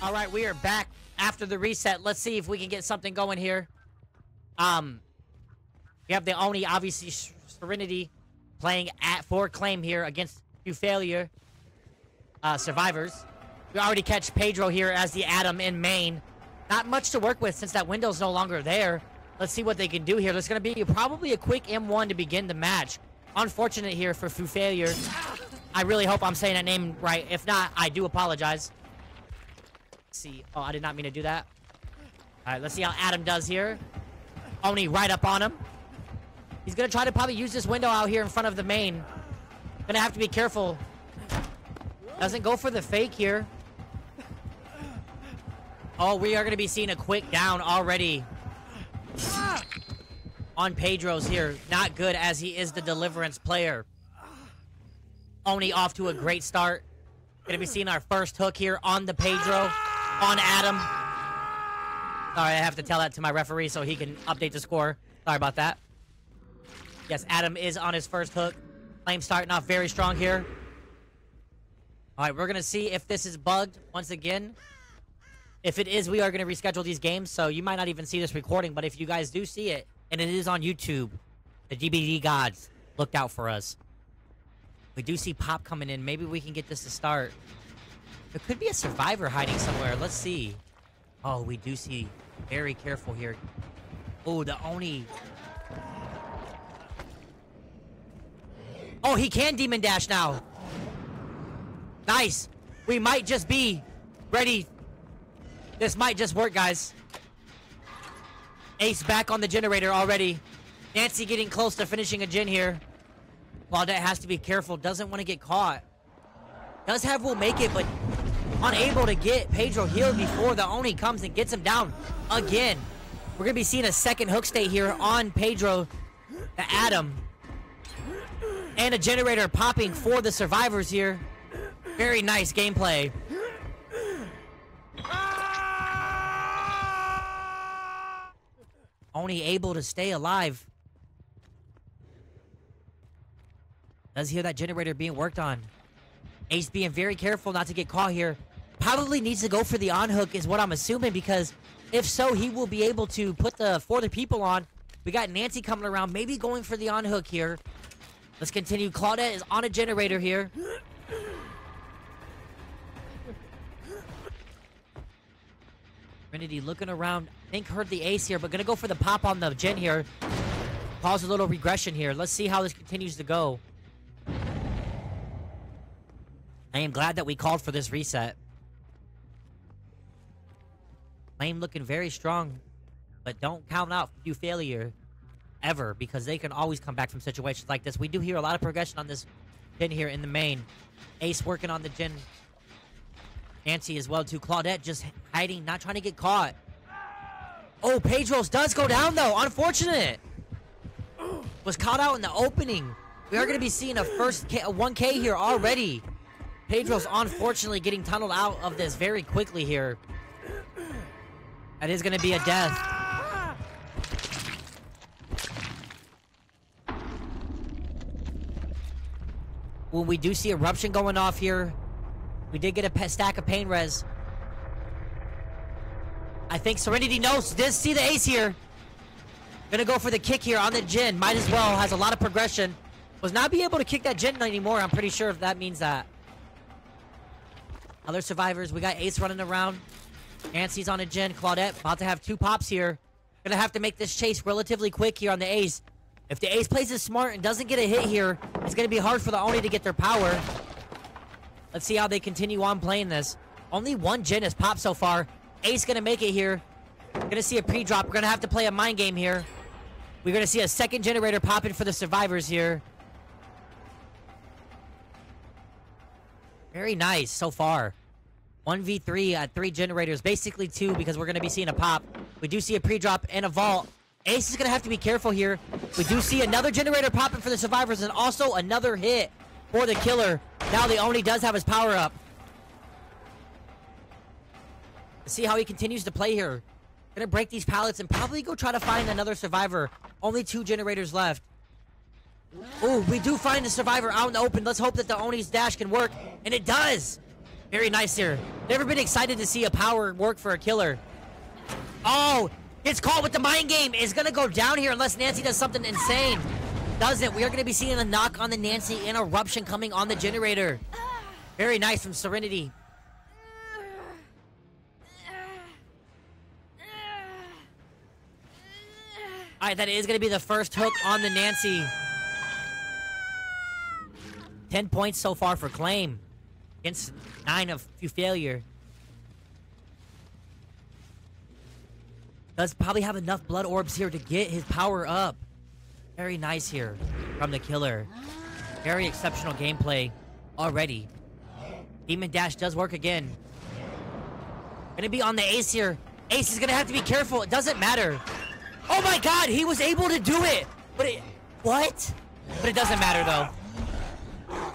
All right, we are back after the reset. Let's see if we can get something going here. Um, we have the Oni, obviously, Serenity playing at for Klaim here against Fufaliere uh, survivors. We already catch Pedro here as the Adam in main. Not much to work with since that window's no longer there. Let's see what they can do here. There's going to be probably a quick M1 to begin the match. Unfortunate here for Fufaliere. I really hope I'm saying that name right. If not, I do apologize. See. Oh, I did not mean to do that. All right, let's see how Adam does here. Oni right up on him. He's going to try to probably use this window out here in front of the main. Gonna have to be careful. Doesn't go for the fake here. Oh, we are going to be seeing a quick down already on Pedro's here. Not good as he is the deliverance player. Oni off to a great start. Going to be seeing our first hook here on the Pedro, on Adam. Sorry, I have to tell that to my referee so he can update the score. Sorry about that. Yes, Adam is on his first hook. Klaim starting off very strong here. All right, we're going to see if this is bugged once again. If it is, we are going to reschedule these games, so you might not even see this recording, but if you guys do see it, and it is on YouTube, the DBD gods looked out for us. We do see Pop coming in. Maybe we can get this to start. There could be a survivor hiding somewhere. Let's see. Oh, we do see. Very careful here. Oh, the Oni. Oh, he can Demon Dash now. Nice. We might just be ready this might just work, guys. Ace back on the generator already. Nancy getting close to finishing a gen here. Claudette has to be careful. Doesn't want to get caught. Does have will make it, but unable to get Pedro healed before the Oni comes and gets him down again. We're going to be seeing a second hook stay here on Pedro, the Adam. And a generator popping for the survivors here. Very nice gameplay. Only able to stay alive. Does hear that generator being worked on. Ace being very careful not to get caught here. Probably needs to go for the on hook is what I'm assuming because if so, he will be able to put the for the people on. We got Nancy coming around, maybe going for the on hook here. Let's continue. Claudette is on a generator here. Trinity looking around. I think heard the ace here, but gonna go for the pop on the gen here. Cause a little regression here. Let's see how this continues to go. I am glad that we called for this reset. Klaim looking very strong, but don't count out Fufaliere ever because they can always come back from situations like this. We do hear a lot of progression on this pin here in the main. Ace working on the gen Nancy as well too. Claudette just hiding, not trying to get caught. Oh, Pedro's does go down though. Unfortunate. Was caught out in the opening. We are going to be seeing a first K, a 1K here already. Pedro's unfortunately getting tunneled out of this very quickly here. That is to be a death. When we do see eruption going off here, we did get a stack of pain res. I think Serenity knows. Does see the ace here. Gonna go for the kick here on the gen. Might as well. Has a lot of progression. Was not be able to kick that gen anymore. I'm pretty sure if that means that. Other survivors. We got Ace running around. Nancy's on a gen. Claudette about to have two pops here. Gonna have to make this chase relatively quick here on the Ace. If the Ace plays it smart and doesn't get a hit here, it's gonna be hard for the Oni to get their power. Let's see how they continue on playing this. Only one gen has popped so far. Ace gonna make it here. Gonna see a pre-drop. We're gonna have to play a mind game here. We're gonna see a second generator popping for the survivors here. Very nice so far. 1v3 at uh, three generators. Basically two because we're gonna be seeing a pop. We do see a pre-drop and a vault. Ace is gonna have to be careful here. We do see another generator popping for the survivors and also another hit for the killer. Now the Oni does have his power up. Let's see how he continues to play here. Gonna break these pallets and probably go try to find another survivor. Only two generators left. Oh, we do find a survivor out in the open. Let's hope that the Oni's dash can work. And it does. Very nice here. Never been excited to see a power work for a killer. Oh, it's caught with the mind game. It's gonna go down here unless Nancy does something insane. Doesn't. We are gonna be seeing a knock on the Nancy interruption coming on the generator. Very nice from Serenity. All right, that is going to be the first hook on the Nancy. 10 points so far for Klaim. Against 9 of Fufaliere. Does probably have enough blood orbs here to get his power up. Very nice here from the killer. Very exceptional gameplay already. Demon Dash does work again. Gonna be on the ace here. Ace is gonna have to be careful. It doesn't matter. Oh my god, he was able to do it! But it... What? But it doesn't matter, though.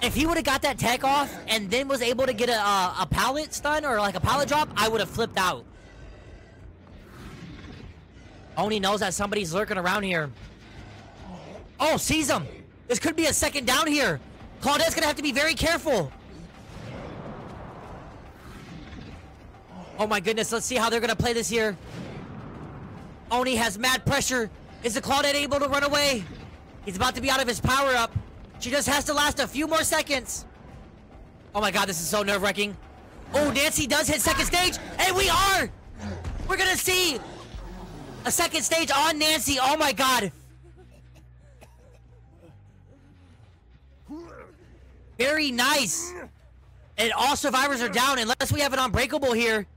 If he would have got that tech off and then was able to get a, a, a pallet stun or like a pallet drop, I would have flipped out. Oni knows that somebody's lurking around here. Oh, sees him. This could be a second down here. Claudette's gonna have to be very careful. Oh my goodness, let's see how they're gonna play this here. Oni has mad pressure. Is the Claudette able to run away? He's about to be out of his power up. She just has to last a few more seconds. Oh my god, this is so nerve-wracking. Oh, Nancy does hit second stage, and we are! We're gonna see a second stage on Nancy. Oh my god. Very nice. And all survivors are down unless we have an unbreakable here.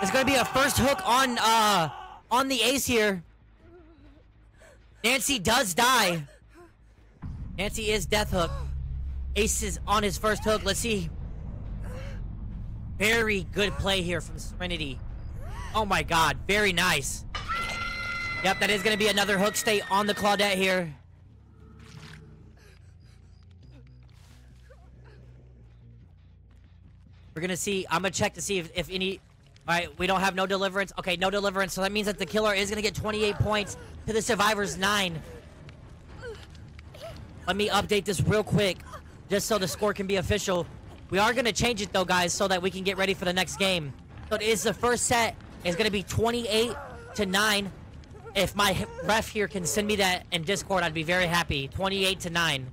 It's gonna be a first hook on uh on the ace here. Nancy does die. Nancy is death hook. Ace is on his first hook. Let's see. Very good play here from Serenity. Oh my god, very nice. Yep, that is going to be another hook stay on the Claudette here. We're going to see. I'm going to check to see if, if any all right, we don't have no deliverance. Okay, no deliverance. So that means that the killer is going to get 28 points to the survivors 9. Let me update this real quick just so the score can be official. We are going to change it though, guys, so that we can get ready for the next game. So it is the first set. It's going to be 28 to 9. If my ref here can send me that in Discord, I'd be very happy. 28 to 9.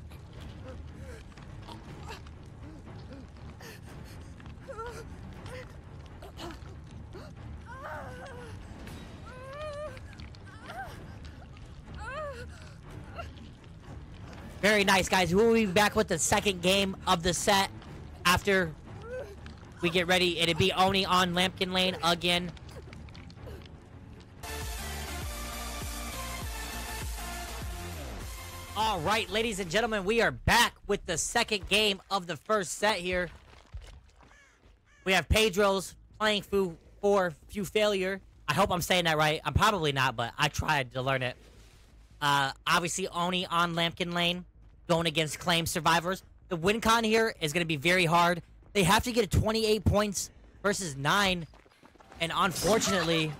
Very nice, guys. We'll be back with the second game of the set after we get ready. It'll be Oni on Lampkin Lane again. All right, ladies and gentlemen, we are back with the second game of the first set here. We have Pedro's playing Fu for Fufaliere. I hope I'm saying that right. I'm probably not, but I tried to learn it. Uh, obviously, Oni on Lampkin Lane going against Klaim survivors. The win con here is going to be very hard. They have to get 28 points versus 9. And unfortunately,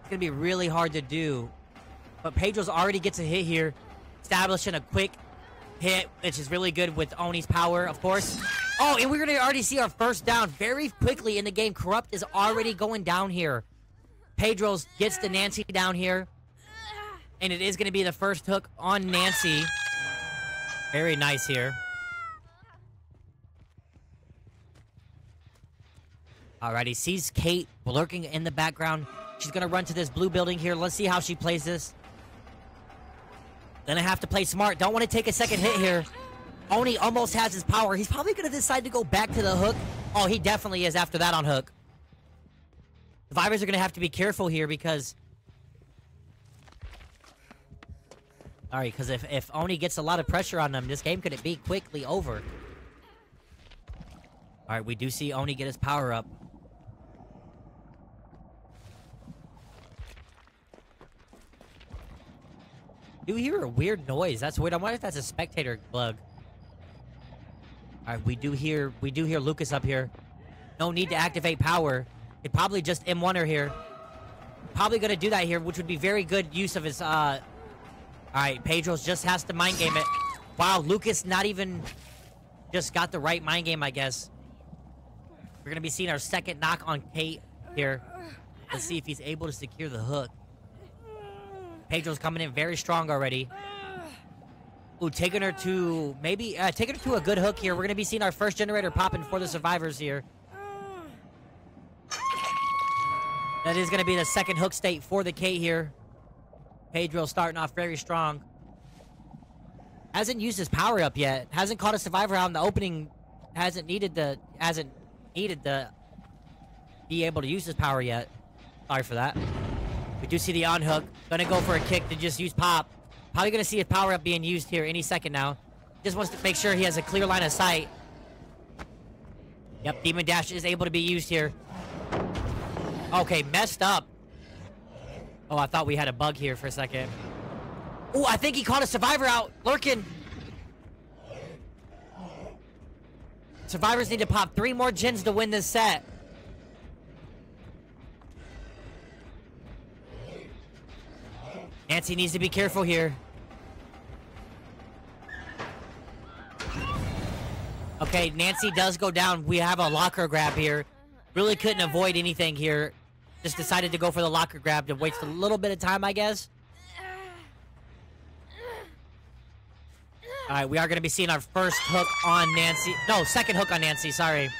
it's going to be really hard to do. But Pedro's already gets a hit here, establishing a quick hit, which is really good with Oni's power, of course. Oh, and we're going to already see our first down very quickly in the game. Corrupt is already going down here. Pedro's gets the Nancy down here. And it is going to be the first hook on Nancy. Very nice here. Alrighty, sees Kate lurking in the background. She's going to run to this blue building here. Let's see how she plays this. Gonna have to play smart. Don't want to take a second hit here. Oni almost has his power. He's probably going to decide to go back to the hook. Oh, he definitely is after that on hook. Survivors are going to have to be careful here because All right, because if, if Oni gets a lot of pressure on them, this game could it be quickly over. All right, we do see Oni get his power up. Do you hear a weird noise? That's weird. I wonder if that's a spectator bug. All right, we do hear we do hear Lucas up here. No need to activate power. It probably just M1er here. Probably gonna do that here, which would be very good use of his uh all right, Pedro's just has to mind game it. Wow, Lucas not even just got the right mind game, I guess. We're gonna be seeing our second knock on Kate here. Let's see if he's able to secure the hook. Pedro's coming in very strong already. Ooh, taking her to maybe uh, taking her to a good hook here. We're gonna be seeing our first generator popping for the survivors here. That is gonna be the second hook state for the K here. Pedro starting off very strong. Hasn't used his power up yet. Hasn't caught a survivor out in the opening. Hasn't needed the hasn't needed the be able to use his power yet. Sorry for that. We do see the on hook. Gonna go for a kick to just use pop. Probably gonna see his power up being used here any second now. Just wants to make sure he has a clear line of sight. Yep, Demon Dash is able to be used here. Okay, messed up. Oh, I thought we had a bug here for a second. Oh, I think he caught a survivor out. Lurking. Survivors need to pop three more gens to win this set. Nancy needs to be careful here. Okay, Nancy does go down. We have a locker grab here. Really couldn't avoid anything here. Just decided to go for the locker grab to waste a little bit of time, I guess. All right, we are going to be seeing our first hook on Nancy. No, second hook on Nancy, sorry.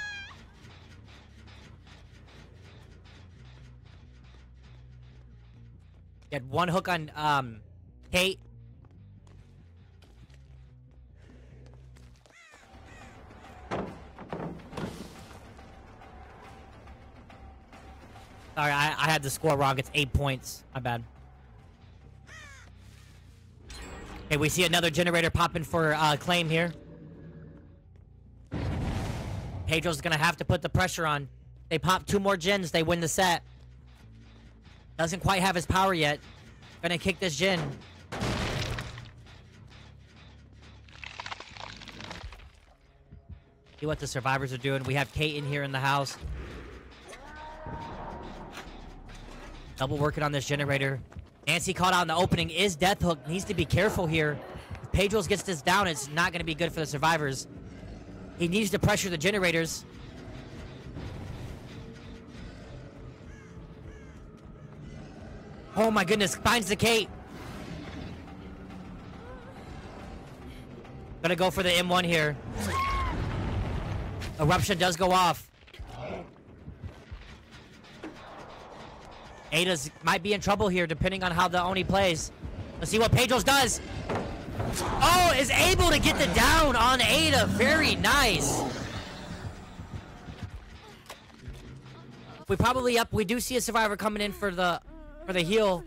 Had one hook on um, Kate. Sorry, I, I had the score wrong. It's eight points. My bad. Okay, we see another generator popping for uh, Klaim here. Pedro's gonna have to put the pressure on. They pop two more gens, they win the set. Doesn't quite have his power yet. Gonna kick this gen. See what the survivors are doing. We have Kate in here in the house. Double working on this generator. Nancy caught out in the opening. Is Death Hook. Needs to be careful here. If Pedros gets this down, it's not going to be good for the survivors. He needs to pressure the generators. Oh my goodness, finds the Kate. Gonna go for the M1 here. Eruption does go off. Ada's might be in trouble here depending on how the Oni plays. Let's see what Pedros does. Oh, is able to get the down on Ada. Very nice. We probably up. We do see a survivor coming in for the for the heal.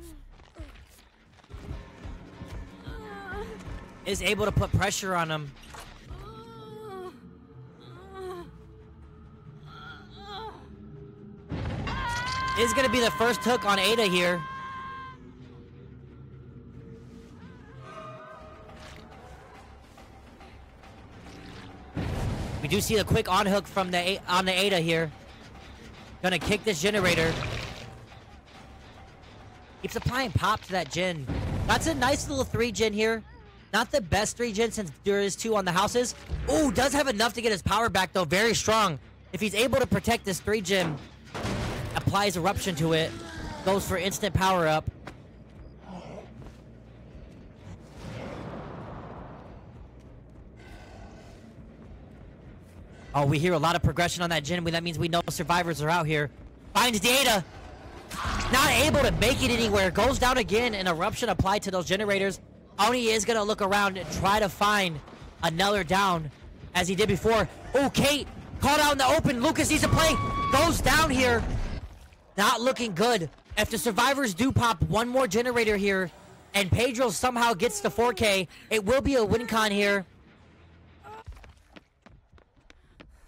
Is able to put pressure on him. Is going to be the first hook on Ada here. We do see the quick on hook from the on the Ada here. Gonna kick this generator. Keeps applying pop to that gen. That's a nice little three gen here. Not the best three gen since there is two on the houses. Ooh, does have enough to get his power back though. Very strong. If he's able to protect this three gen, applies eruption to it, goes for instant power up. Oh, we hear a lot of progression on that gen. That means we know survivors are out here. Finds data. Not able to make it anywhere. Goes down again. An eruption applied to those generators. Oni is going to look around and try to find another down as he did before. Oh, Kate caught out in the open. Lucas needs to play. Goes down here. Not looking good. If the survivors do pop one more generator here and Pedro somehow gets the 4K, it will be a win con here.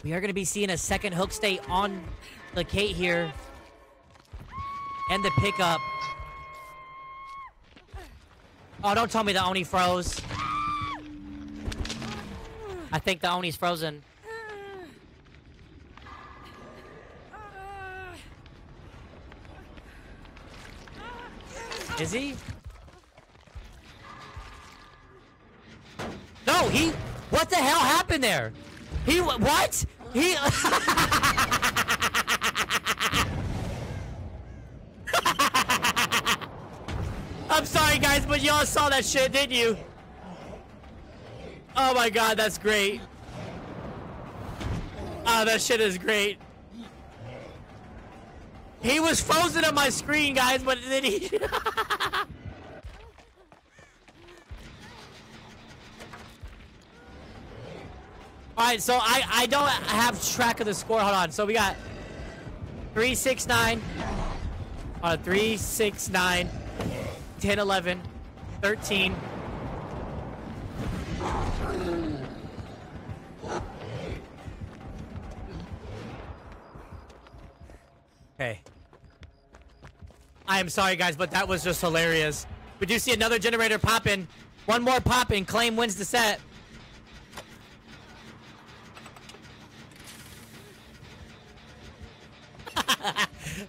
We are going to be seeing a second hook stay on the Kate here. And the pickup. Oh, don't tell me the Oni froze. I think the Oni's frozen. Is he? No, he... What the hell happened there? He what? He. I'm sorry, guys, but y'all saw that shit, didn't you? Oh my god, that's great. Oh, that shit is great. He was frozen on my screen, guys, but then he... Alright, so I, I don't have track of the score. Hold on. So we got 369. Uh, 369. 10, 11, 13. Okay. I am sorry, guys, but that was just hilarious. We do see another generator popping. One more popping. Klaim wins the set.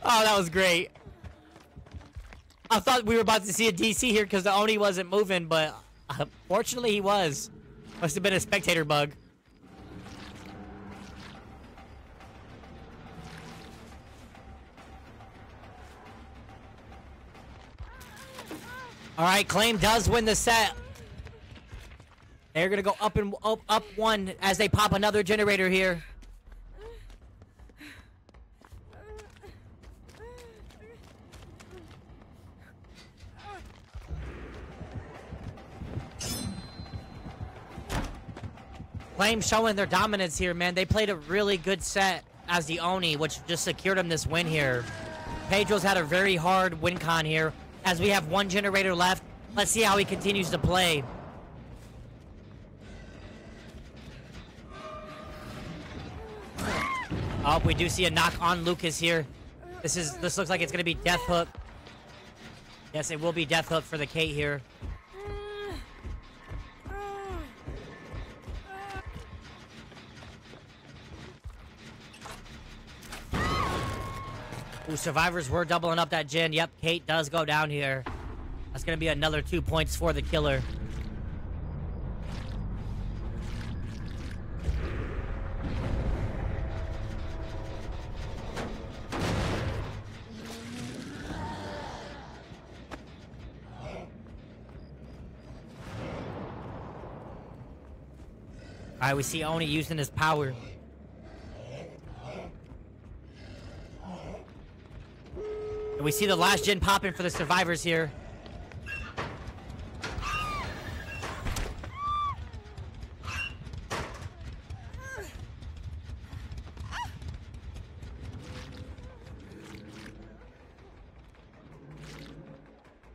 Oh, that was great. I thought we were about to see a DC here because the Oni wasn't moving, but uh, fortunately he was. Must have been a spectator bug. All right, Klaim does win the set. They're gonna go up and up, up one as they pop another generator here. Klaim showing their dominance here, man. They played a really good set as the Oni, which just secured them this win here. Pedro's had a very hard win con here, as we have one generator left. Let's see how he continues to play. Oh, we do see a knock on Lucas here. This is this looks like it's gonna be Death Hook. Yes, it will be Death Hook for the Kate here. Ooh, survivors were doubling up that gen. Yep, Kate does go down here. That's gonna be another two points for the killer. Alright, we see Oni using his power. We see the last gen popping for the survivors here.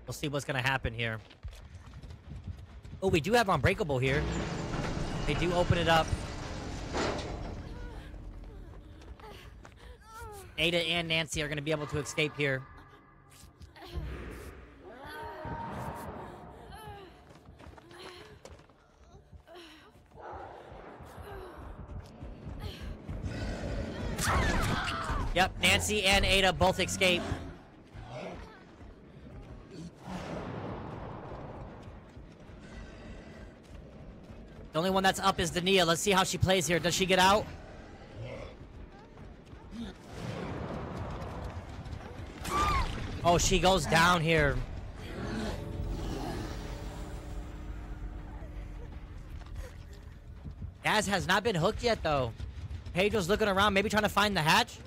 We'll see what's gonna happen here. Oh, we do have Unbreakable here. They do open it up. Ada and Nancy are going to be able to escape here. Yep, Nancy and Ada both escape. The only one that's up is Dania. Let's see how she plays here. Does she get out? Oh, she goes down here. Gaz has not been hooked yet, though. Pedro's looking around, maybe trying to find the hatch.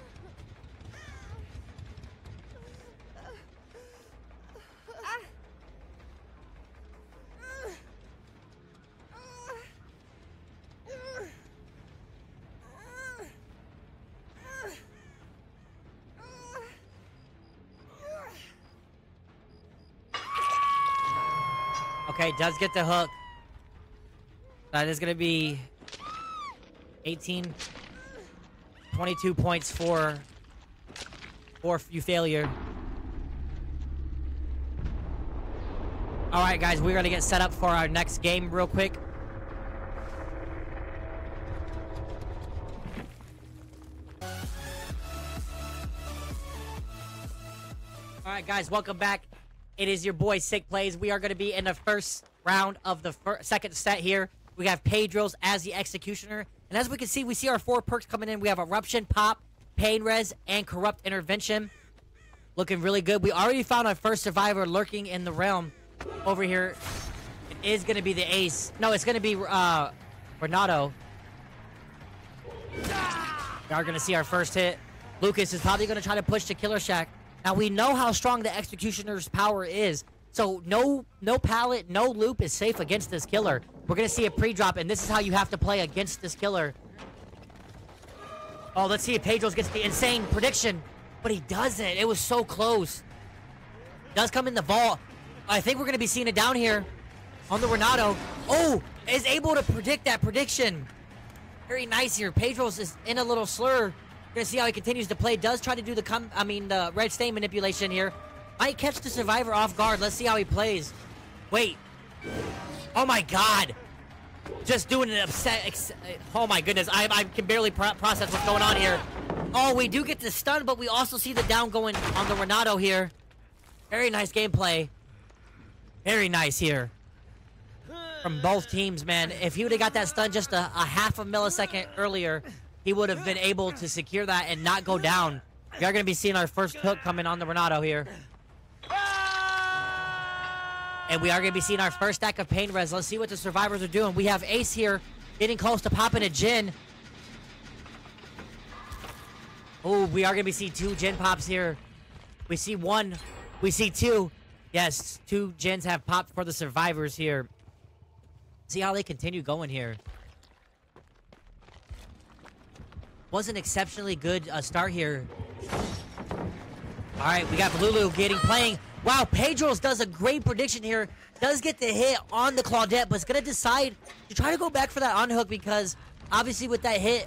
Okay, does get the hook. That is going to be 18, 22 points for, for Fufaliere. All right, guys, we're going to get set up for our next game real quick. All right, guys, welcome back. It is your boy Sick Plays. We are going to be in the first round of the second set here. We have Pedro's as the executioner. And as we can see, we see our four perks coming in. We have Eruption, Pop, Pain Res, and Corrupt Intervention. Looking really good. We already found our first survivor lurking in the realm over here. It is going to be the Ace. No, it's going to be uh, Renato. We are going to see our first hit. Lucas is probably going to try to push to Killer Shack. Now, we know how strong the Executioner's power is. So no no pallet, no loop is safe against this killer. We're to see a pre-drop, and this is how you have to play against this killer. Oh, let's see if Pedros gets the insane prediction. But he doesn't. It was so close. Does come in the vault. I think we're to be seeing it down here on the Renato. Oh, is able to predict that prediction. Very nice here. Pedros is in a little slur. To see how he continues to play. Does try to do the, com I mean, the red stain manipulation here. Might catch the survivor off guard. Let's see how he plays. Wait. Oh my god. Just doing an upset. Oh my goodness. I, I can barely pro process what's going on here. Oh, we do get the stun, but we also see the down going on the Renato here. Very nice gameplay. Very nice here. From both teams, man. If he would have got that stun just a, a half a millisecond earlier, he would have been able to secure that and not go down. We are going to be seeing our first hook coming on the Renato here. And we are going to be seeing our first stack of pain res. Let's see what the survivors are doing. We have Ace here getting close to popping a gin. Oh, we are going to be seeing two gen pops here. We see one. We see two. Yes, two gens have popped for the survivors here. See how they continue going here. Was an exceptionally good uh, start here. All right, we got Lulu getting playing. Wow, Pedros does a great prediction here. Does get the hit on the Claudette, but is going to decide to try to go back for that unhook because obviously with that hit...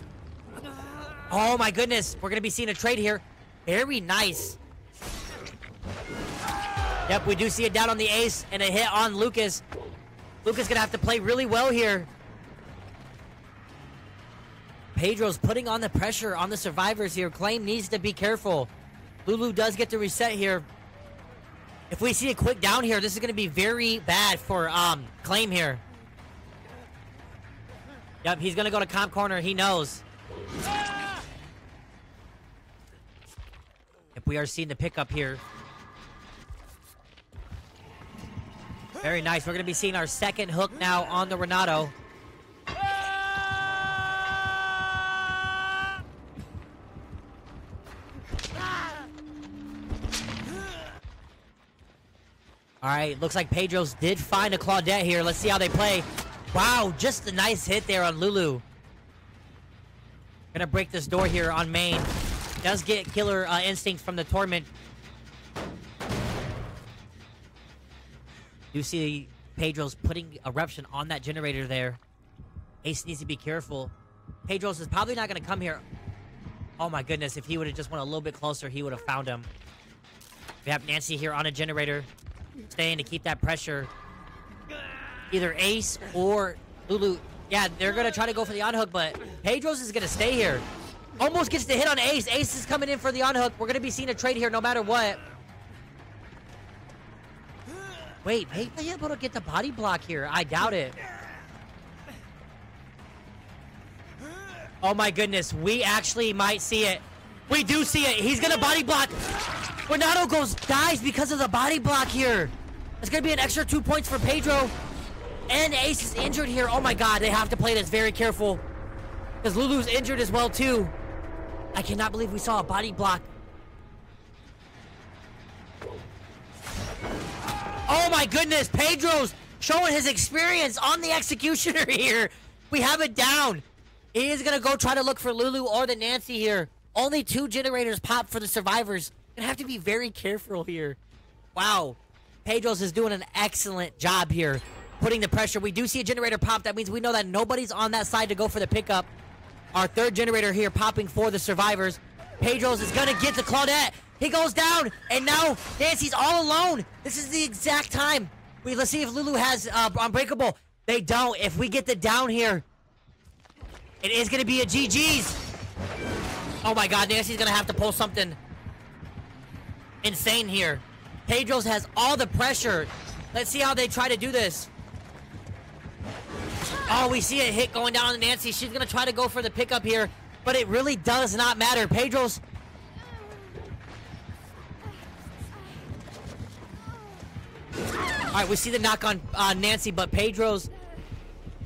Oh my goodness, we're going to be seeing a trade here. Very nice. Yep, we do see it down on the ace and a hit on Lucas. Lucas going to have to play really well here. Pedro's putting on the pressure on the survivors here. Klaim needs to be careful. Lulu does get the reset here. If we see a quick down here, this is going to be very bad for um, Klaim here. Yep, he's going to go to comp corner. He knows. If we are seeing the pickup here. Very nice. We're going to be seeing our second hook now on the Renato. All right, looks like Pedros did find a Claudette here. Let's see how they play. Wow, just a nice hit there on Lulu. Gonna break this door here on main. Does get killer uh, instinct from the Torment. You see Pedro's putting eruption on that generator there. Ace needs to be careful. Pedro's is probably not gonna come here. Oh my goodness, if he would have just went a little bit closer, he would have found him. We have Nancy here on a generator staying to keep that pressure. Either Ace or Lulu. Yeah, they're going to try to go for the unhook, but Pedros is going to stay here. Almost gets the hit on Ace. Ace is coming in for the unhook. We're going to be seeing a trade here no matter what. Wait, maybe able to get the body block here. I doubt it. Oh my goodness, we actually might see it. We do see it. He's gonna body block. Renato goes dies because of the body block here. It's gonna be an extra two points for Pedro. And Ace is injured here. Oh my god, they have to play this very careful. Because Lulu's injured as well too. I cannot believe we saw a body block. Oh my goodness, Pedro's showing his experience on the Executioner here. We have it down. He is gonna go try to look for Lulu or the Nancy here. Only two generators pop for the survivors. Gonna have to be very careful here. Wow. Pedros is doing an excellent job here. Putting the pressure. We do see a generator pop. That means we know that nobody's on that side to go for the pickup. Our third generator here popping for the survivors. Pedros is gonna get the Claudette. He goes down, and now Nancy's all alone. This is the exact time. We let's see if Lulu has uh, Unbreakable. They don't. If we get the down here, it is gonna be a GG's. Oh my god, Nancy's gonna have to pull something insane here. Pedros has all the pressure. Let's see how they try to do this. Oh, we see a hit going down on Nancy. She's going to try to go for the pickup here, but it really does not matter. Pedro's... All right, we see the knock on uh, Nancy, but Pedro's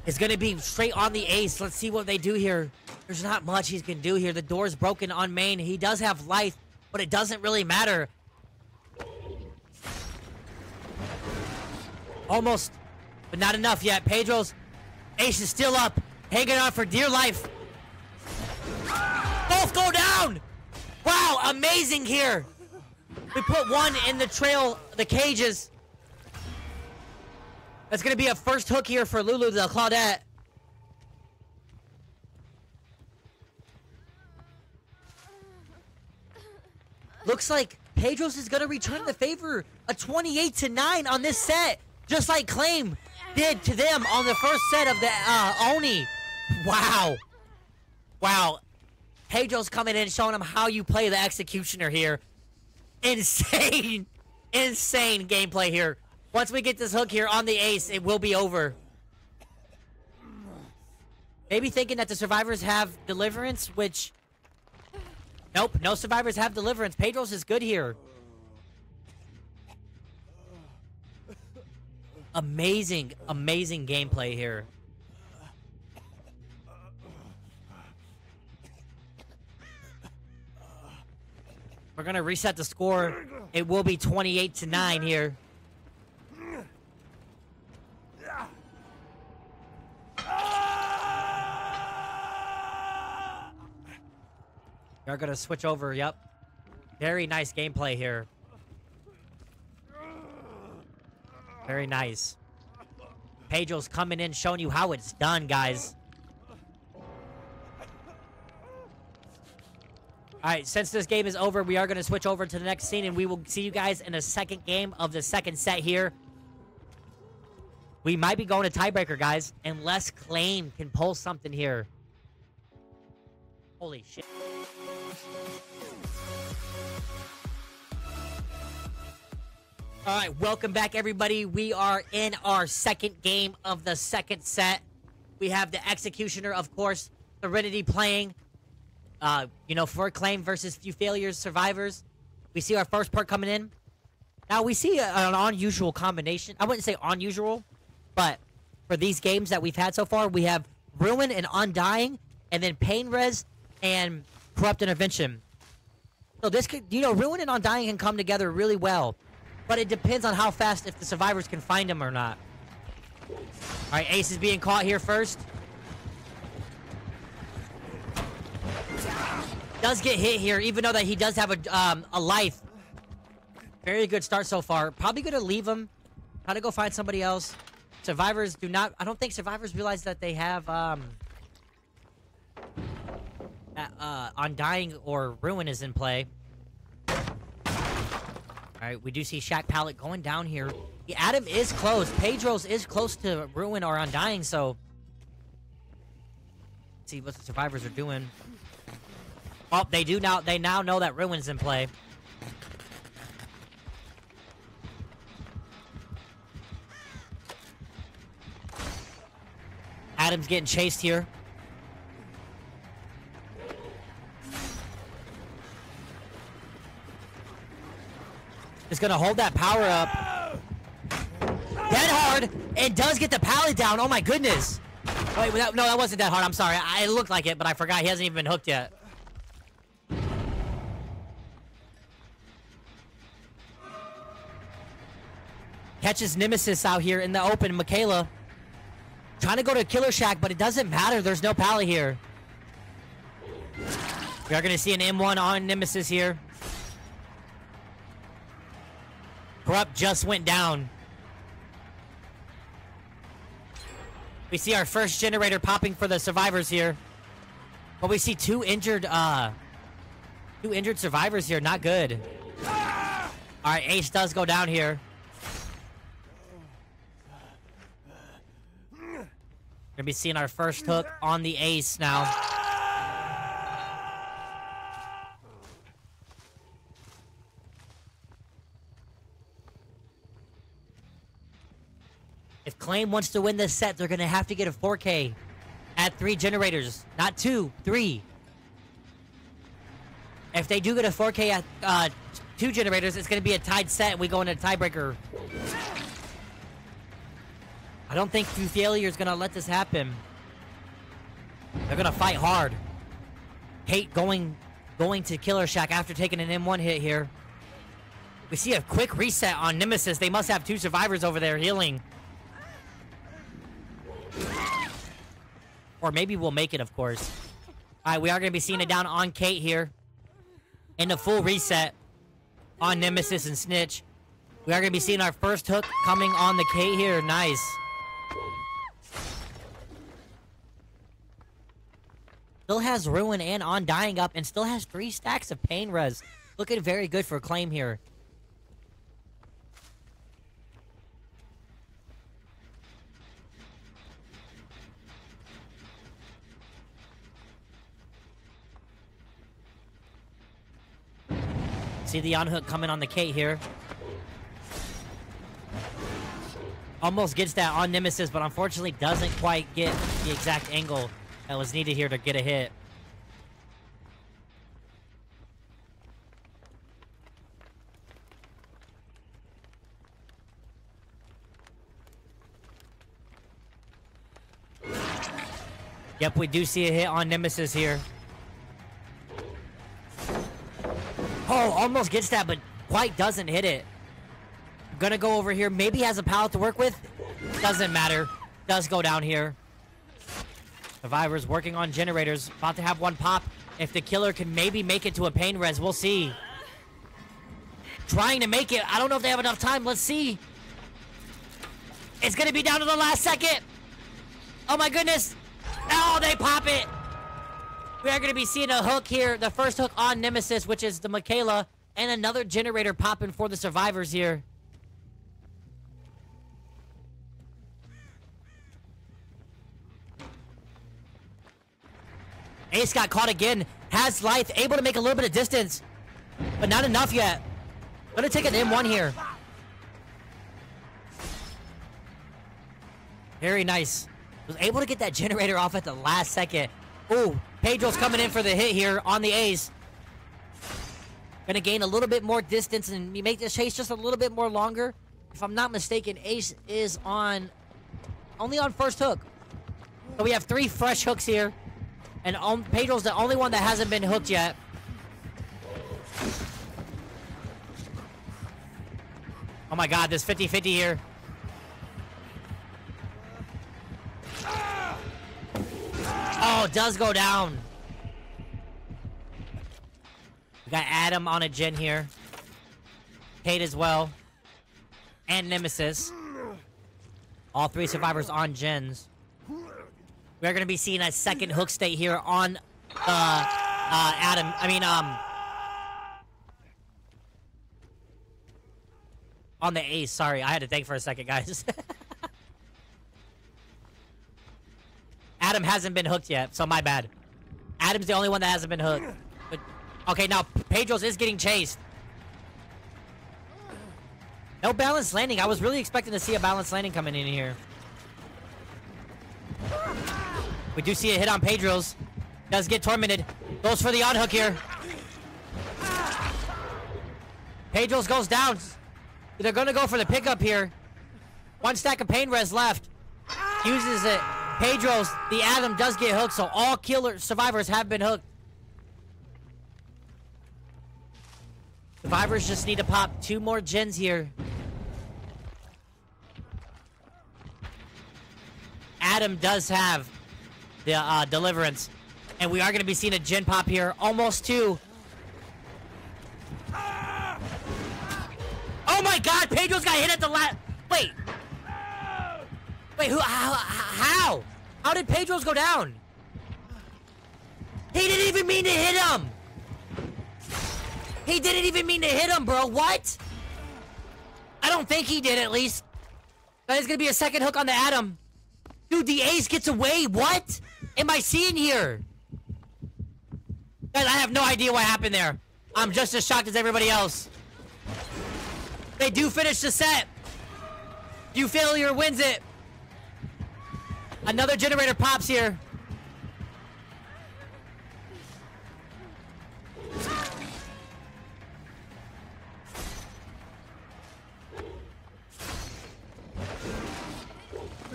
is going to be straight on the ace. Let's see what they do here. There's not much he can do here. The door's broken on main. He does have life, but it doesn't really matter. Almost, but not enough yet. Pedro's ace is still up, hanging on for dear life. Both go down! Wow, amazing here. We put one in the trail, the cages. That's going to be a first hook here for Lulu the Claudette. Looks like Pedros is going to return the favor. A 28 to 9 on this set. Just like Klaim did to them on the first set of the uh, Oni. Wow. Wow. Pedro's coming in showing them how you play the Executioner here. Insane, insane gameplay here. Once we get this hook here on the ace, it will be over. Maybe thinking that the survivors have deliverance, which... Nope, no survivors have deliverance. Pedro's is good here. Amazing, amazing gameplay here. We're gonna reset the score. It will be 28 to 9 here. They're gonna switch over, yep. Very nice gameplay here. Very nice. Pedro's coming in, showing you how it's done, guys. Alright, since this game is over, we are going to switch over to the next scene, and we will see you guys in the second game of the second set here. We might be going to tiebreaker, guys, unless Klaim can pull something here. Holy shit. All right, welcome back, everybody. We are in our second game of the second set. We have the Executioner, of course, Serenity playing. Uh, you know, for Klaim versus Fufalieres, survivors. We see our first part coming in. Now we see a, an unusual combination. I wouldn't say unusual, but for these games that we've had so far, we have Ruin and Undying, and then Pain Res and Corrupt Intervention. So this could, you know, Ruin and Undying can come together really well. But it depends on how fast if the survivors can find him or not. Alright, Ace is being caught here first. Does get hit here, even though that he does have a, um, a life. Very good start so far. Probably gonna leave him. Try to go find somebody else. Survivors do not... I don't think survivors realize that they have, um... Uh, Undying or Ruin is in play. Alright, we do see Shaq Pallet going down here. The Adam is close. Pedro's is close to Ruin or Undying, so... Let's see what the survivors are doing. Oh, they do now. They now know that Ruin's in play. Adam's getting chased here. Is going to hold that power up. Dead hard, and does get the pallet down. Oh my goodness. Wait, that, no, that wasn't that hard. I'm sorry. I, it looked like it, but I forgot. He hasn't even been hooked yet. Catches Nemesis out here in the open. Mikaela trying to go to Killer Shack, but it doesn't matter. There's no pallet here. We are going to see an M1 on Nemesis here. Corrupt just went down. We see our first generator popping for the survivors here. But we see two injured, uh... Two injured survivors here. Not good. Alright, Ace does go down here. Gonna be seeing our first hook on the Ace now. If Klaim wants to win this set, they're going to have to get a 4K at three generators. Not two, three. If they do get a 4K at uh, two generators, it's going to be a tied set we go into a tiebreaker. I don't think Fufaliere is going to let this happen. They're going to fight hard. Hate going going to Killer Shack after taking an M1 hit here. We see a quick reset on Nemesis. They must have two survivors over there healing. Or maybe we'll make it, of course. All right, we are going to be seeing it down on Kate here. In the full reset on Nemesis and Snitch. We are going to be seeing our first hook coming on the Kate here. Nice. Still has Ruin and Undying up and still has three stacks of Pain Res. Looking very good for Klaim here. See the unhook coming on the Kate here. Almost gets that on Nemesis, but unfortunately doesn't quite get the exact angle that was needed here to get a hit. Yep, we do see a hit on Nemesis here. Oh, almost gets that, but quite doesn't hit it. Gonna go over here. Maybe has a pallet to work with. Doesn't matter. Does go down here. Survivors working on generators. About to have one pop. If the killer can maybe make it to a pain res, we'll see. Trying to make it. I don't know if they have enough time. Let's see. It's gonna be down to the last second. Oh my goodness. Oh, they pop it. We are going to be seeing a hook here. The first hook on Nemesis, which is the Mikaela, And another generator popping for the survivors here. Ace got caught again. Has Life able to make a little bit of distance. But not enough yet. Gonna take an M1 here. Very nice. Was able to get that generator off at the last second. Ooh, Pedro's coming in for the hit here on the Ace. Gonna gain a little bit more distance and make this chase just a little bit more longer. If I'm not mistaken, Ace is on only on first hook. So we have three fresh hooks here. And um, Pedro's the only one that hasn't been hooked yet. Oh my god, this 50-50 here. Oh, it does go down. We got Adam on a gen here. Kate as well. And Nemesis. All three survivors on gens. We're going to be seeing a second hook state here on uh, uh, Adam. I mean, um... On the ace, sorry. I had to think for a second, guys. Adam hasn't been hooked yet, so my bad. Adam's the only one that hasn't been hooked. But, okay, now Pedro's is getting chased. No balanced landing. I was really expecting to see a balanced landing coming in here. We do see a hit on Pedro's. Does get tormented. Goes for the on hook here. Pedro's goes down. They're gonna go for the pickup here. One stack of pain res left. Uses it. Pedro's, the Adam does get hooked, so all killer survivors have been hooked. Survivors just need to pop two more gens here. Adam does have the uh, deliverance. And we are going to be seeing a gen pop here. Almost two. Oh my god, Pedro's got hit at the last... Wait, Wait, who? How? How? How did Pedro's go down? He didn't even mean to hit him. He didn't even mean to hit him, bro. What? I don't think he did, at least. That is gonna be a second hook on the Adam. Dude, the ace gets away. What am I seeing here? Guys, I have no idea what happened there. I'm just as shocked as everybody else. They do finish the set. Fufaliere wins it. Another generator pops here.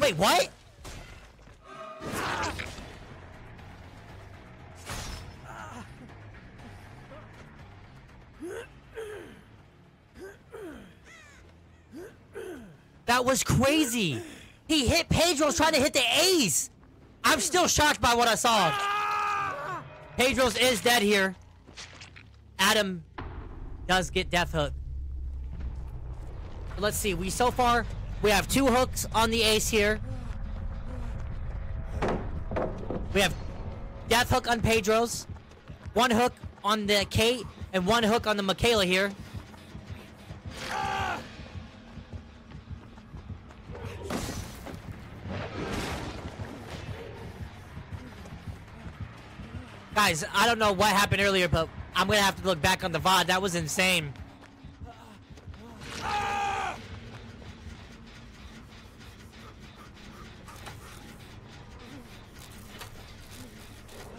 Wait, what? That was crazy. He hit Pedro's trying to hit the A's. I'm still shocked by what I saw. Pedro's is dead here. Adam does get death hook. Let's see. We so far we have two hooks on the ace here. We have death hook on Pedro's, one hook on the Kate, and one hook on the Mikaela here. Guys, I don't know what happened earlier, but I'm gonna have to look back on the VOD. That was insane.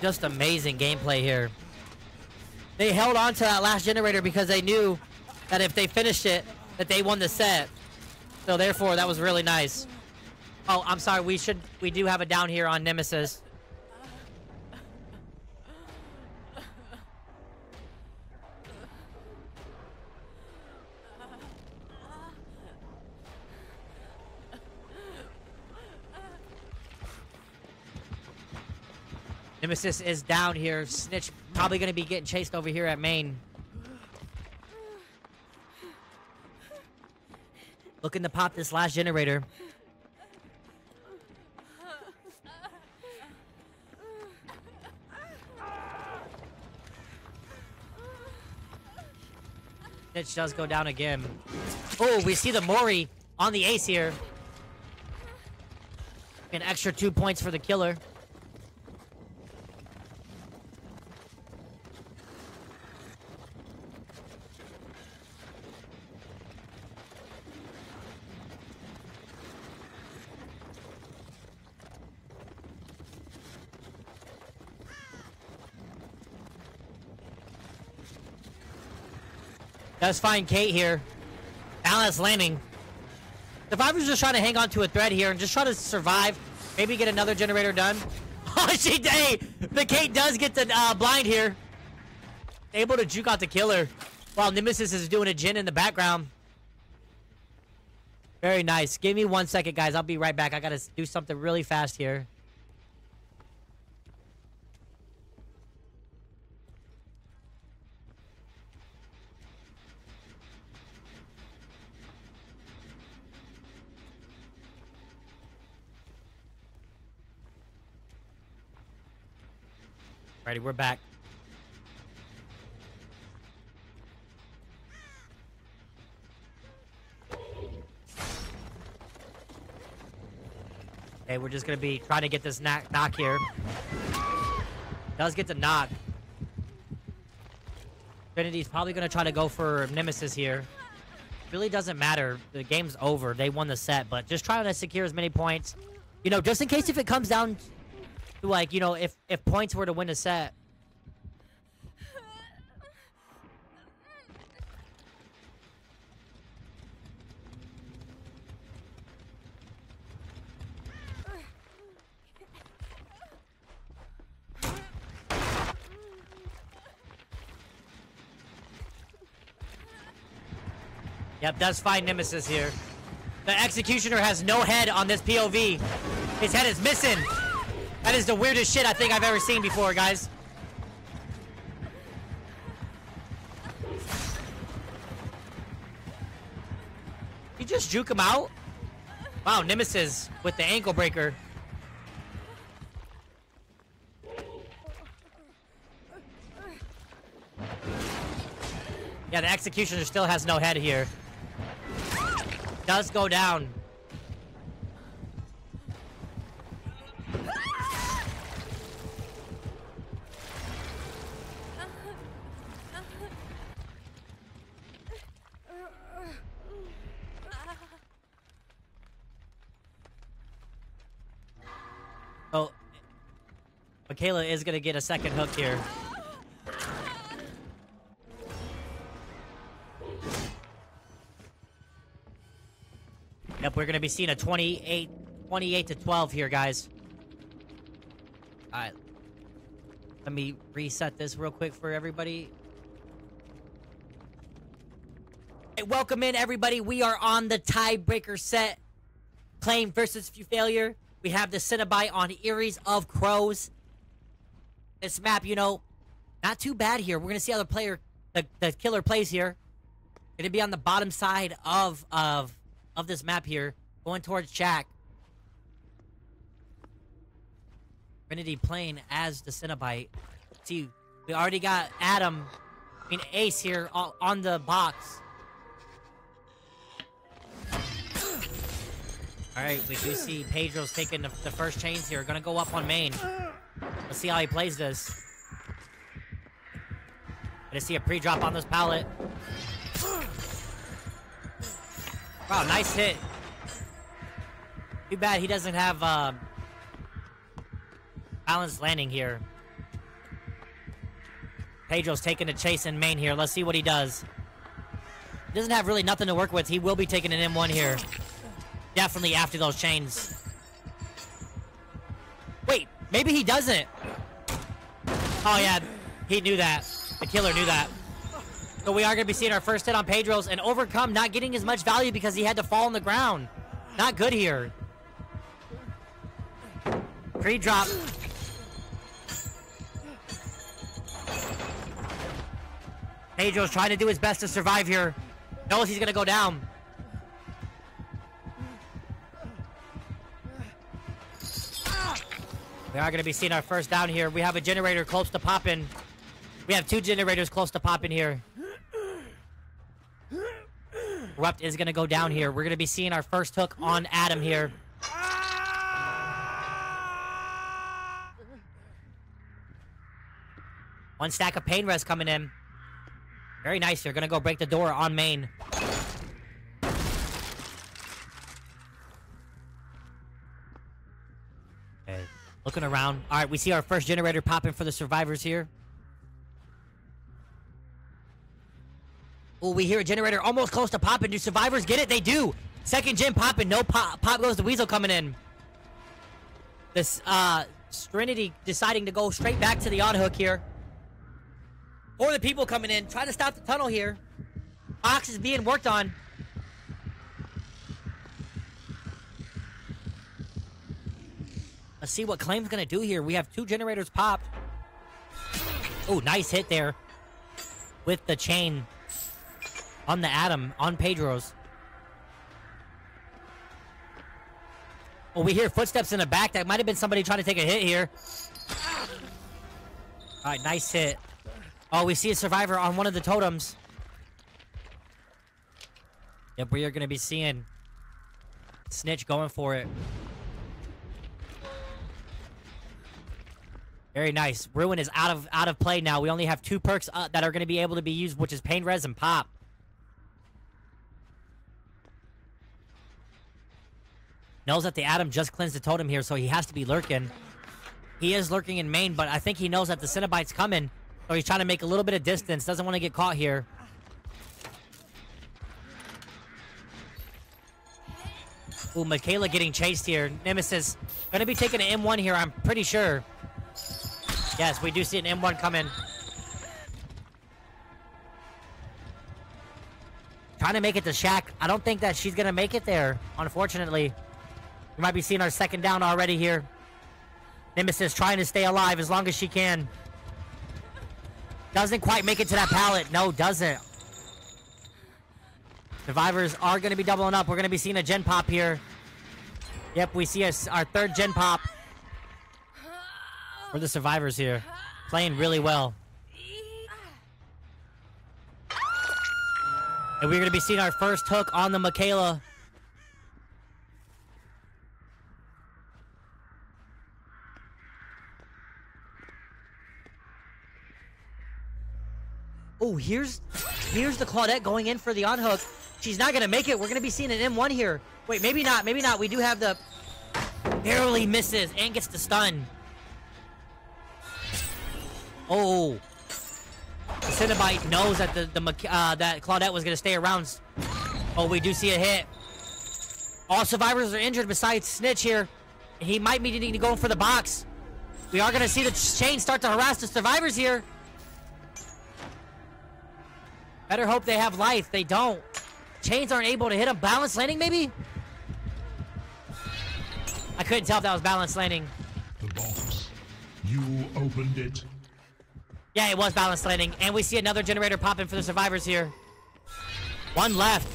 Just amazing gameplay here. They held on to that last generator because they knew that if they finished it, that they won the set. So therefore, that was really nice. Oh, I'm sorry. We should. We do have a down here on Nemesis. Nemesis is down here. Snitch probably going to be getting chased over here at main. Looking to pop this last generator. Snitch does go down again. Oh, we see the Mori on the ace here. An extra two points for the killer. Does find Kate here. Alice landing. The Survivor's just trying to hang on to a thread here and just try to survive. Maybe get another generator done. Oh, she hey, the Kate does get the uh, blind here. Able to juke out the killer while Nemesis is doing a gen in the background. Very nice. Give me one second, guys. I'll be right back. I gotta do something really fast here. Alrighty, we're back. Okay, we're just gonna be trying to get this knock, knock here. Does get the knock. Trinity's probably gonna try to go for Nemesis here. Really doesn't matter. The game's over. They won the set, but just trying to secure as many points. You know, just in case if it comes down like, you know, if if points were to win a set. Yep, does find Nemesis here. The Executioner has no head on this POV. His head is missing. That is the weirdest shit I think I've ever seen before, guys. You just juke him out? Wow, Nemesis with the ankle breaker. Yeah, the Executioner still has no head here. Does go down. Mikaela is going to get a second hook here. Yep, we're going to be seeing a 28, 28 to 12 here, guys. All right. Let me reset this real quick for everybody. Hey, welcome in, everybody. We are on the tiebreaker set. Klaim versus Fufaliere. We have the Cenobite on Eyrie of Crows. This map, you know, not too bad here. We're going to see how the player, the, the killer plays here. Going to be on the bottom side of, of, of this map here. Going towards Jack. Trinity playing as the Cenobite. See, we already got Adam, I mean Ace here on the box. Alright, we do see Pedro's taking the, the, first chains here. Gonna go up on main. Let's see how he plays this. Gonna see a pre-drop on this pallet. Wow, nice hit. Too bad he doesn't have uh, balanced landing here. Pedro's taking a chase in main here. Let's see what he does. He doesn't have really nothing to work with. He will be taking an M1 here. Definitely after those chains. Wait, maybe he doesn't. Oh, yeah. He knew that. The killer knew that. So we are going to be seeing our first hit on Pedro's and overcome not getting as much value because he had to fall on the ground. Not good here. Pre-drop. Pedro's trying to do his best to survive here. Knows he's going to go down. We are going to be seeing our first down here. We have a generator close to popping. We have two generators close to popping here. Rupt is going to go down here. We're going to be seeing our first hook on Adam here. One stack of pain res coming in. Very nice. They're going to go break the door on main. Looking around. All right, we see our first generator popping for the survivors here. Oh, we hear a generator almost close to popping. Do survivors get it? They do. Second gen popping. No pop. Pop goes the Weasel coming in. This, uh, Trinity deciding to go straight back to the on hook here. Or the people coming in. Trying to stop the tunnel here. Ox is being worked on. Let's see what Klaim's gonna do here. We have two generators popped. Oh, nice hit there. With the chain on the Adam. on Pedro's. Oh, we hear footsteps in the back. That might have been somebody trying to take a hit here. All right, nice hit. Oh, we see a survivor on one of the totems. Yep, we are going to be seeing Snitch going for it. Very nice. Ruin is out of out of play now. We only have two perks uh, that are going to be able to be used, which is Pain Res and Pop. Knows that the Adam just cleansed the totem here, so he has to be lurking. He is lurking in main, but I think he knows that the Cenobite's coming. So he's trying to make a little bit of distance. Doesn't want to get caught here. Ooh, Mikaela getting chased here. Nemesis gonna be taking an M1 here, I'm pretty sure. Yes, we do see an M1 coming. Trying to make it to Shack. I don't think that she's going to make it there, unfortunately. We might be seeing our second down already here. Nemesis trying to stay alive as long as she can. Doesn't quite make it to that pallet. No, doesn't. Survivors are going to be doubling up. We're going to be seeing a gen pop here. Yep, we see a, our third gen pop. We're the survivors here. Playing really well. And we're going to be seeing our first hook on the Mikaela. Oh, here's here's the Claudette going in for the on hook. She's not gonna make it. We're gonna be seeing an M1 here. Wait, maybe not. Maybe not. We do have the barely misses and gets the stun. Oh. The Cenobite knows that the, the uh, that Claudette was gonna stay around. Oh, we do see a hit. All survivors are injured besides Snitch here. He might be needing to go for the box. We are gonna see the chain start to harass the survivors here. Better hope they have life. They don't. Chains aren't able to hit a balance landing, maybe? I couldn't tell if that was balance landing. The box. You opened it. Yeah, it was balance landing. And we see another generator popping for the survivors here. One left.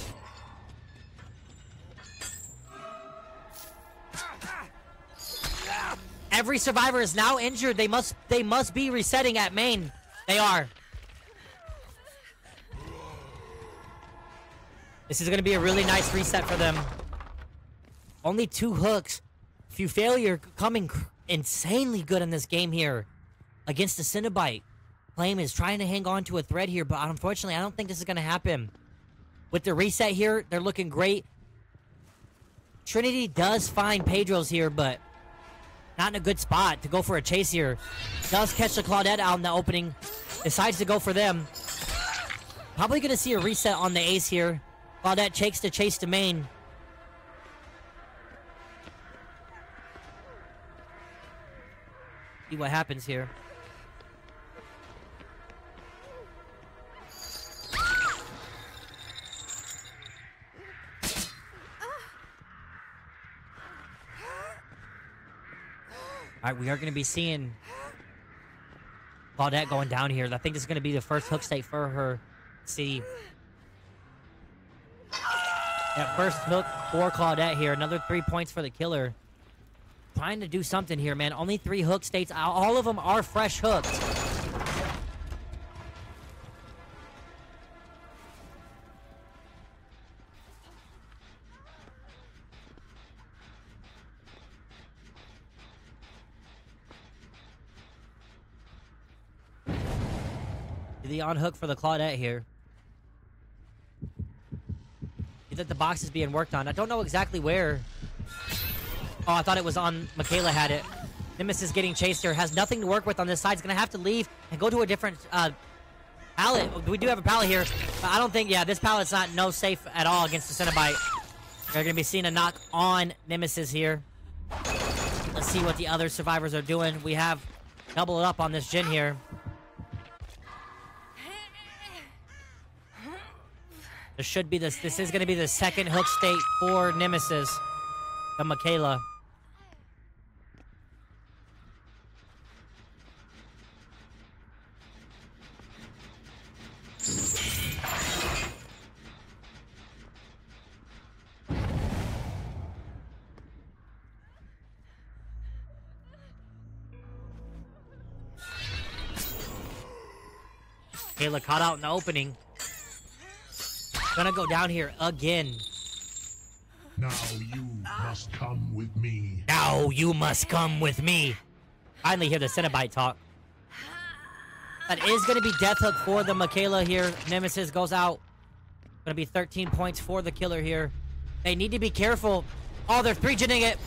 Every survivor is now injured. They must they must be resetting at main. They are. This is going to be a really nice reset for them. Only two hooks. Fufaliere coming insanely good in this game here against the Cenobite. Is trying to hang on to a thread here, but unfortunately, I don't think this is going to happen. With the reset here, they're looking great. Trinity does find Pedro's here, but not in a good spot to go for a chase here. Does catch the Claudette out in the opening. Decides to go for them. Probably going to see a reset on the ace here. Claudette takes the chase to main. See what happens here. All right, we are going to be seeing Claudette going down here. I think this is going to be the first hook state for her. See. That first hook for Claudette here. Another three points for the killer. Trying to do something here, man. Only three hook states. All of them are fresh hooks. On hook for the Claudette here. That the box is being worked on. I don't know exactly where. Oh, I thought it was on Mikaela had it. Nemesis getting chased here. Has nothing to work with on this side. He's going to have to leave and go to a different uh, pallet. We do have a pallet here. I don't think, yeah, this pallet's not no safe at all against the Cenobite. They're going to be seeing a knock on Nemesis here. Let's see what the other survivors are doing. We have double it up on this gen here. This should be this. This is going to be the second hook state for Nemesis, the Mikaela. Kayla caught out in the opening. Gonna go down here again. Now you must come with me. Now you must come with me. Finally hear the Cenobite talk. That is gonna be death hook for the Mikaela here. Nemesis goes out. Gonna be 13 points for the killer here. They need to be careful. Oh, they're 3 genning it.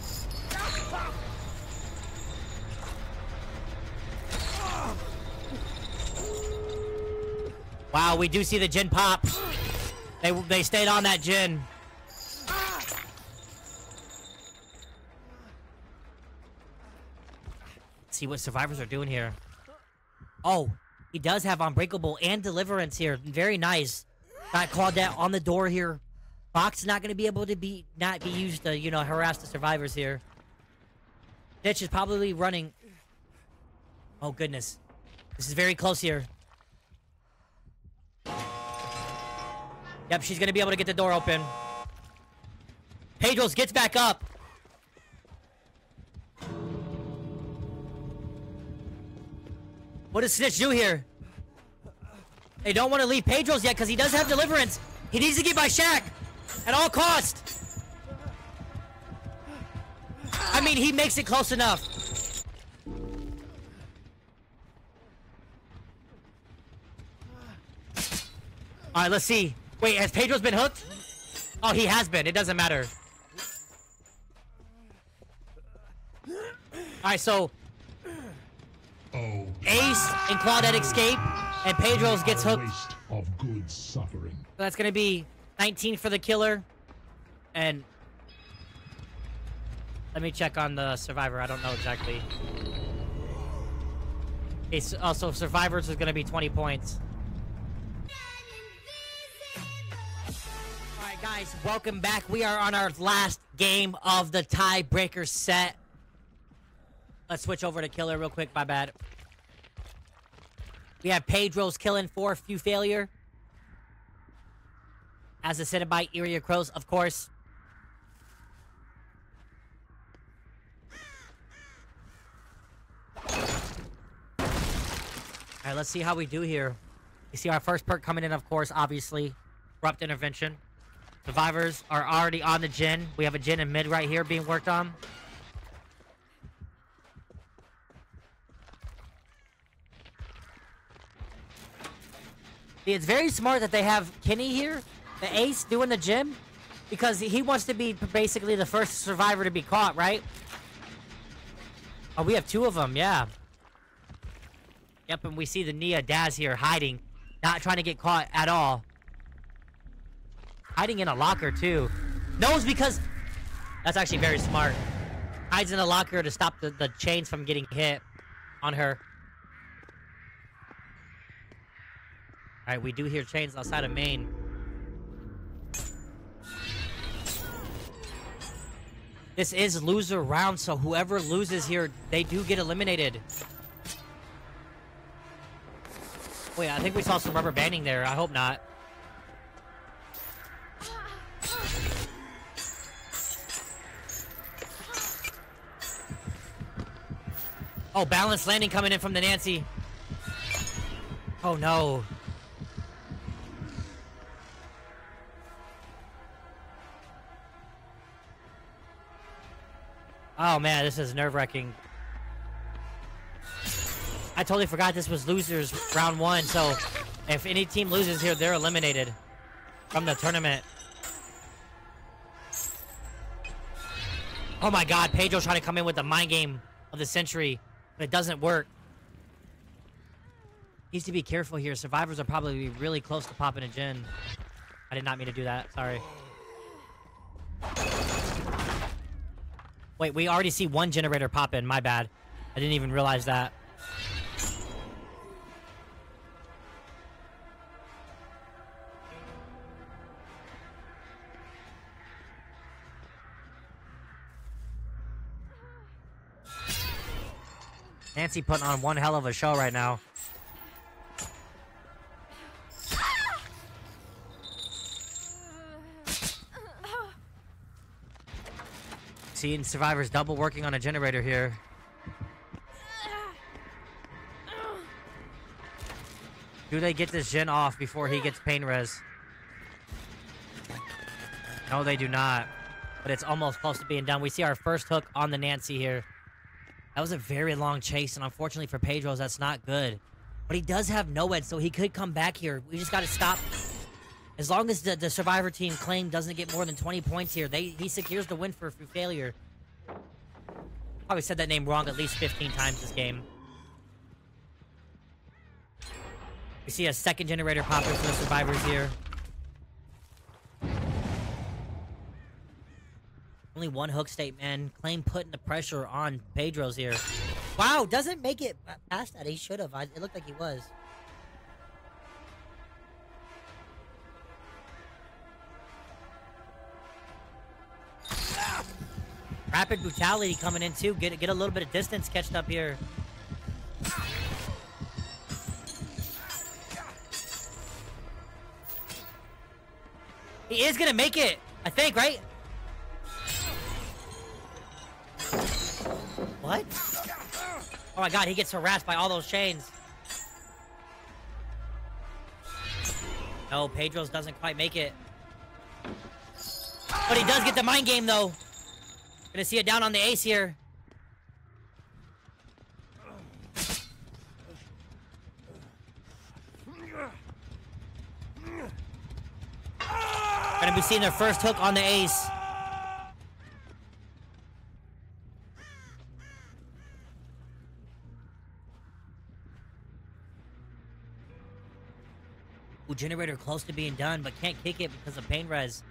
Wow, we do see the gen pop. They they stayed on that gen. Let's see what survivors are doing here. Oh, he does have Unbreakable and Deliverance here. Very nice. Got Claudette on the door here. Box is not going to be able to be not be used to, you know, harass the survivors here. Ditch is probably running. Oh, goodness. This is very close here. Yep, she's gonna be able to get the door open. Pedros gets back up. What does Snitch do here? They don't want to leave Pedros yet because he does have deliverance. He needs to get by Shack at all cost. I mean, he makes it close enough. All right, let's see. Wait, has Pedro's been hooked? Oh, he has been. It doesn't matter. Alright, so... Oh. Ace and Claudette escape, and Pedro's gets hooked. of good suffering. So that's gonna be 19 for the killer, and let me check on the survivor. I don't know exactly. Okay, so, oh, so survivors is gonna be 20 points. Guys, welcome back. We are on our last game of the tiebreaker set. Let's switch over to killer real quick. My bad. We have Pedro's killing for a Fufaliere. As a Cenobite, Iria Crows, of course. Alright, let's see how we do here. You see our first perk coming in, of course, obviously. Corrupt Intervention. Survivors are already on the gen. We have a gen in mid right here being worked on. It's very smart that they have Kenny here, the ace, doing the gym, because he wants to be basically the first survivor to be caught, right? Oh, we have two of them, yeah. Yep, and we see the Nia Daz here hiding, not trying to get caught at all. Hiding in a locker, too. Knows because... That's actually very smart. Hides in a locker to stop the, the chains from getting hit on her. Alright, we do hear chains outside of Maine. This is loser round, so whoever loses here, they do get eliminated. Wait, I think we saw some rubber banding there. I hope not. Oh, balance landing coming in from the Nancy. Oh no. Oh man, this is nerve wracking. I totally forgot this was losers round one, so if any team loses here, they're eliminated from the tournament. Oh my god, Pedro's trying to come in with the mind game of the century, but it doesn't work. Needs to be careful here. Survivors are probably really close to popping a gen. I did not mean to do that. Sorry. Wait, we already see one generator pop in. My bad. I didn't even realize that. Nancy putting on one hell of a show right now. Seeing survivors double working on a generator here. Do they get this gen off before he gets pain res? No, they do not. But it's almost close to being done. We see our first hook on the Nancy here. That was a very long chase, and unfortunately for Pedro's, that's not good. But he does have no Noed, so he could come back here. We just got to stop. As long as the, the Survivor team Klaim doesn't get more than 20 points here, they he secures the win for, for failure. Probably said that name wrong at least 15 times this game. We see a second generator popping for the Survivors here. Only one hook state, man. Klaim putting the pressure on Pedro's here. Wow, doesn't make it past that. He should have. It looked like he was. Rapid brutality coming in too. Get get a little bit of distance catched up here. He is gonna make it, I think, right? What? Oh my god, he gets harassed by all those chains. No, Pedro's doesn't quite make it. But he does get the mind game though. Gonna see it down on the ace here. Gonna be seeing their first hook on the ace. Generator close to being done, but can't kick it because of pain res.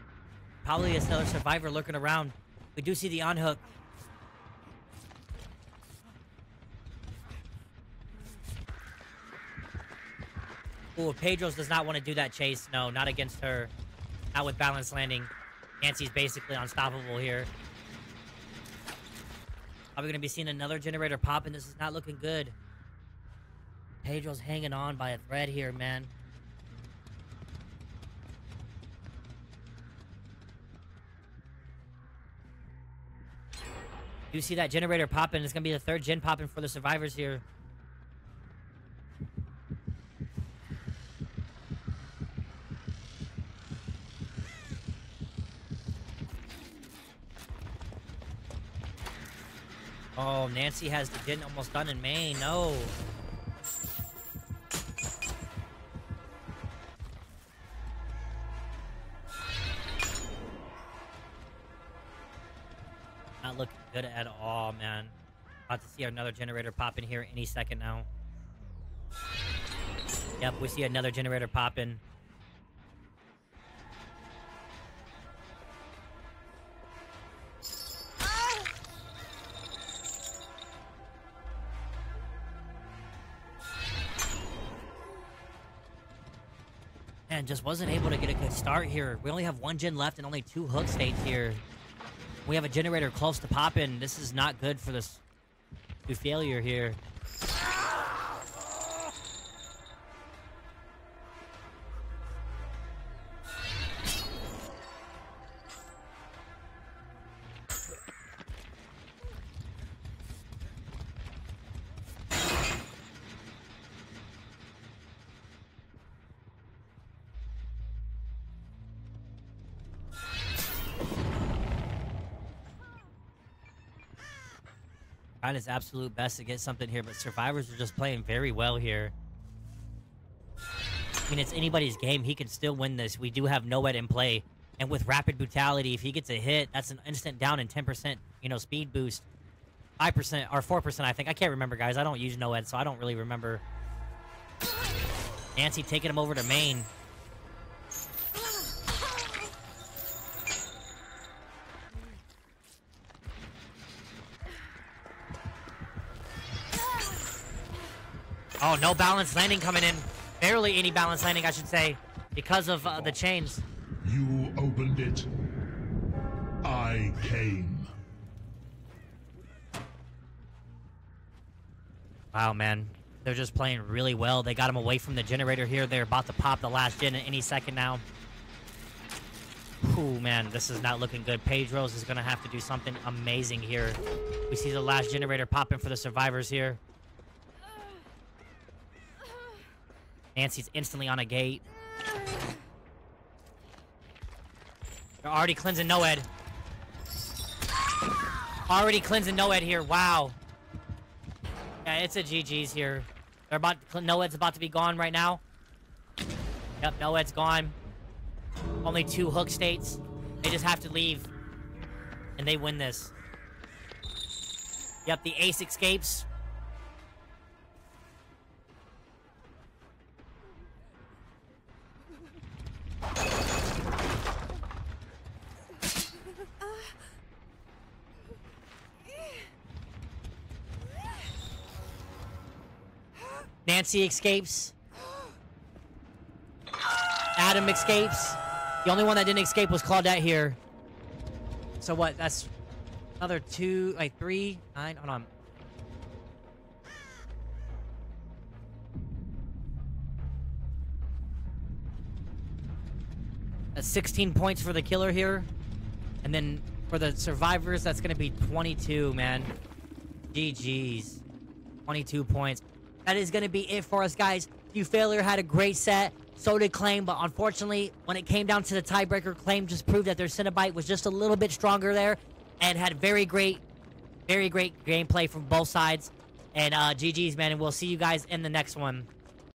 Probably another survivor lurking around. We do see the on hook. Ooh, Pedro's does not want to do that chase. No, not against her. Not with balance landing. Nancy's basically unstoppable here. We going to be seeing another generator pop, and this is not looking good. Pedro's hanging on by a thread here, man. You see that generator popping. It's going to be the third gen popping for the survivors here. Oh, Nancy has the gen almost done in Maine. No. Not looking good at all, man. About to see another generator pop in here any second now. Yep, we see another generator pop in. Man, just wasn't able to get a good start here. We only have one gen left and only two hook states here. We have a generator close to popping. This is not good for this failure here. Trying his absolute best to get something here, but survivors are just playing very well here. I mean, it's anybody's game. He can still win this. We do have NOED in play. And with Rapid Brutality, if he gets a hit, that's an instant down and 10%, you know, speed boost. 5% or 4%, I think. I can't remember, guys. I don't use NOED, so I don't really remember. Nancy taking him over to main. Oh, no balance landing coming in. Barely any balance landing, I should say, because of uh, the chains. You opened it. I came. Wow, man. They're just playing really well. They got him away from the generator here. They're about to pop the last gen in any second now. Ooh, man, this is not looking good. Pedro's is going to have to do something amazing here. We see the last generator popping for the survivors here. Nancy's instantly on a gate. They're already cleansing NOED. Already cleansing NOED here. Wow. Yeah, it's a GG's here. They're about NOED's about to be gone right now. Yep, NOED's gone. Only two hook states. They just have to leave. And they win this. Yep, the ace escapes. Nancy escapes. Adam escapes. The only one that didn't escape was Claudette here. So what? That's another two, like three, nine. Hold on. That's 16 points for the killer here. And then for the survivors, that's going to be 22, man. GG's. 22 points. That is going to be it for us, guys. Fufaliere had a great set. So did Klaim, but unfortunately, when it came down to the tiebreaker, Klaim just proved that their Cenobite was just a little bit stronger there and had very great, very great gameplay from both sides. And uh, GG's, man, and we'll see you guys in the next one.